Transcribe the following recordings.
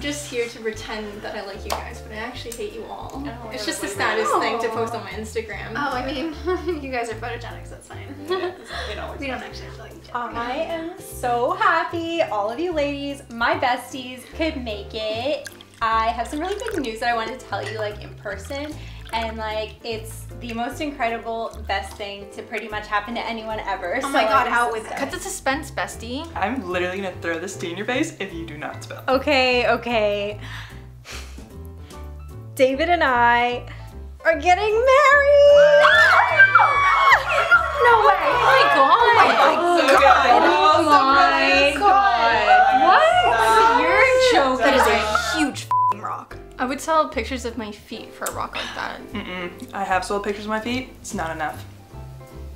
I'm just here to pretend that I like you guys, but I actually hate you all. Oh, it's just a that's status what thing to Oh. post on my Instagram. Oh, I mean, you guys are photogenic, so that's fine. You know, we don't actually have to like each um, other. I am so happy all of you ladies, my besties, could make it. I have some really big news that I wanted to tell you like in person. And like it's the most incredible, best thing to pretty much happen to anyone ever. Oh my So God, I'm out so with it. Cut the suspense, bestie. I'm literally gonna throw this tea in your face if you do not spell. Okay, okay. David and I are getting married. No way! Oh my god! Oh so good. Oh my god. What? You're joking. That is a huge f***ing rock. I would sell pictures of my feet for a rock like that. Mm-mm. I have sold pictures of my feet. It's not enough.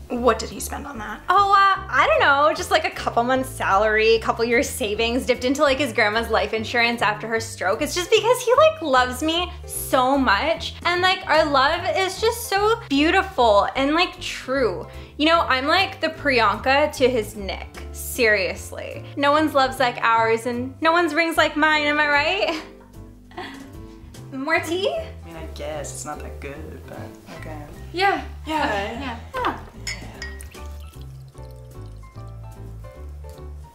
What did he spend on that? Oh, uh, I don't know, just like a couple months salary, a couple years savings dipped into like his grandma's life insurance after her stroke. It's just because he like loves me so much and like our love is just so beautiful and like true. You know, I'm like the Priyanka to his Nick. Seriously. No one's love's like ours and no one's rings like mine, am I right? More tea? I mean, I guess it's not that good, but okay. Yeah. Yeah. Yeah.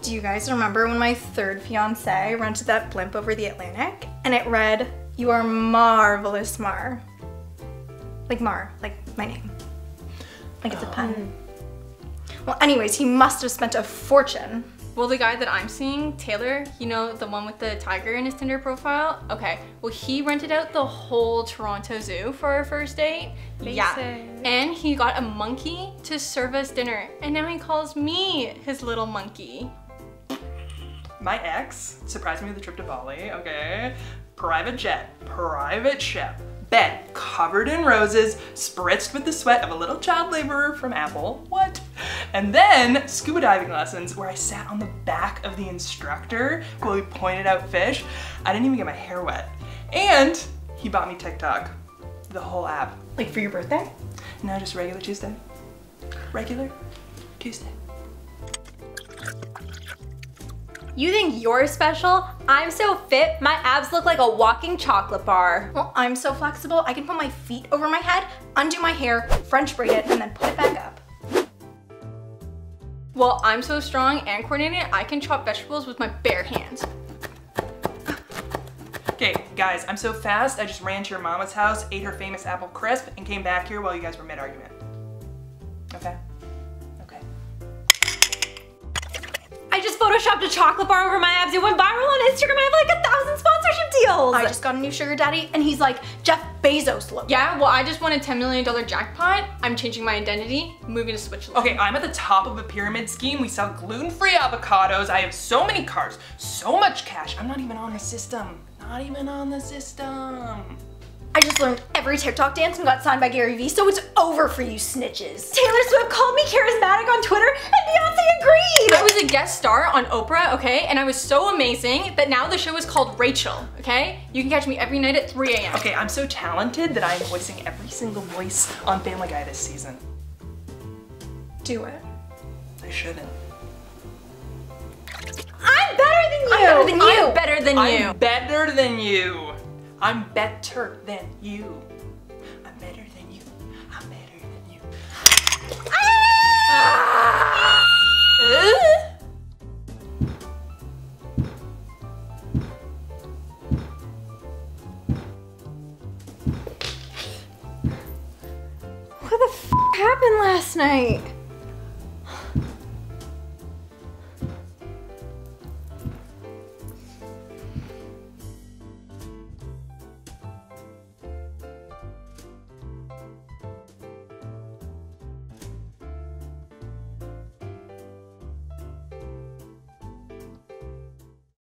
Do you guys remember when my third fiance rented that blimp over the Atlantic and it read, You are marvelous, Mar? Like Mar, like my name. Like it's a pun. Oh. Well, anyways, he must have spent a fortune. Well, the guy that I'm seeing, Taylor, you know, the one with the tiger in his Tinder profile? Okay, well, he rented out the whole Toronto Zoo for our first date. Yeah. And he got a monkey to serve us dinner. And now he calls me his little monkey. My ex surprised me with a trip to Bali, okay? Private jet, private ship, bed covered in roses, spritzed with the sweat of a little child laborer from Apple. What? And then scuba diving lessons where I sat on the back of the instructor while he pointed out fish. I didn't even get my hair wet. And he bought me TikTok, the whole app. Like for your birthday? No, just regular Tuesday. Regular Tuesday. You think you're special? I'm so fit, my abs look like a walking chocolate bar. Well, I'm so flexible, I can put my feet over my head, undo my hair, French braid it, and then put it back up. Well, I'm so strong and coordinated, I can chop vegetables with my bare hands. Okay, guys, I'm so fast, I just ran to your mama's house, ate her famous apple crisp, and came back here while you guys were mid-argument. Okay? Okay. I just photoshopped a chocolate bar over my abs. It went viral on Instagram. I have like a thousand sponsorship deals. I just got a new sugar daddy, and he's like Jeff Bezos look. Yeah, well, I just won a $10 million jackpot. I'm changing my identity, moving to Switzerland. Okay, I'm at the top of a pyramid scheme. We sell gluten-free avocados. I have so many cars, so much cash. I'm not even on the system. Not even on the system. I just learned every TikTok dance and got signed by Gary Vee, so it's over for you snitches. Taylor Swift called me charismatic on Twitter and Beyonce agreed. I was a guest star on Oprah, okay? And I was so amazing that now the show is called Rachel, okay? You can catch me every night at 3 a.m. Okay, I'm so talented that I'm voicing every single voice on Family Guy this season. Do it. I shouldn't. I'm better than you. I'm better than you. I'm better than you. I'm better than you. I'm better than you. I'm better than you. I'm better than you. What the f happened last night?